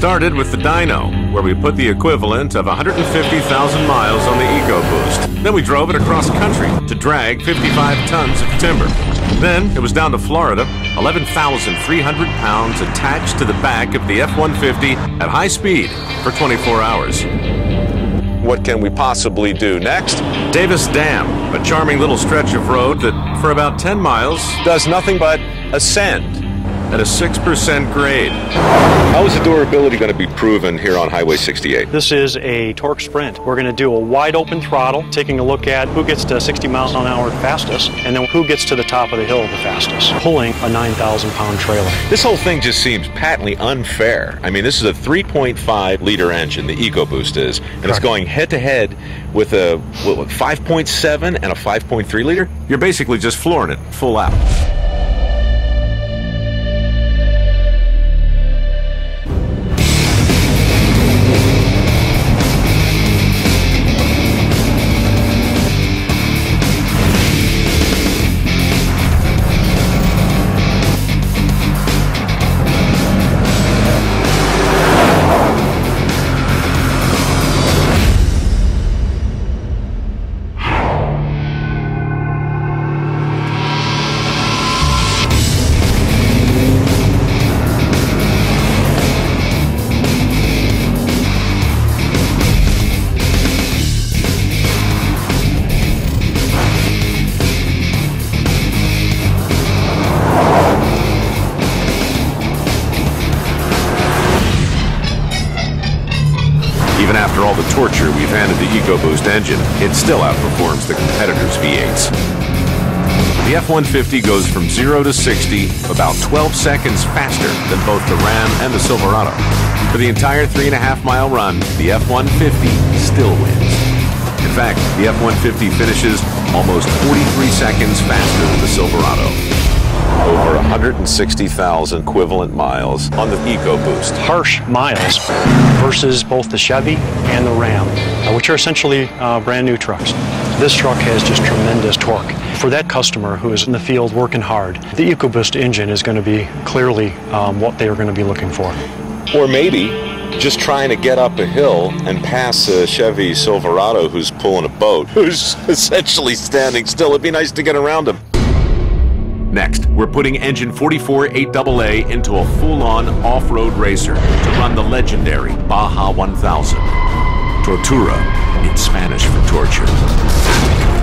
started with the dyno, where we put the equivalent of 150,000 miles on the EcoBoost. Then we drove it across country to drag 55 tons of timber. Then it was down to Florida, 11,300 pounds attached to the back of the F-150 at high speed for 24 hours. What can we possibly do next? Davis Dam, a charming little stretch of road that, for about 10 miles, does nothing but ascend at a 6% grade. How is the durability going to be proven here on Highway 68? This is a torque sprint. We're going to do a wide open throttle, taking a look at who gets to 60 miles an hour fastest, and then who gets to the top of the hill the fastest, pulling a 9,000 pound trailer. This whole thing just seems patently unfair. I mean, this is a 3.5 liter engine, the EcoBoost is, and Correct. it's going head to head with a 5.7 and a 5.3 liter. You're basically just flooring it full out. Torture we've handed the EcoBoost engine, it still outperforms the competitors' V8s. The F-150 goes from 0 to 60 about 12 seconds faster than both the Ram and the Silverado. For the entire three and a half mile run, the F-150 still wins. In fact, the F-150 finishes almost 43 seconds faster than the Silverado over 160,000 equivalent miles on the EcoBoost. Harsh miles versus both the Chevy and the Ram, uh, which are essentially uh, brand new trucks. This truck has just tremendous torque. For that customer who is in the field working hard, the EcoBoost engine is going to be clearly um, what they are going to be looking for. Or maybe just trying to get up a hill and pass a Chevy Silverado who's pulling a boat, who's essentially standing still. It'd be nice to get around him. Next, we're putting engine 44 8AA into a full-on off-road racer to run the legendary Baja 1000. Tortura in Spanish for torture.